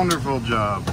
Wonderful job.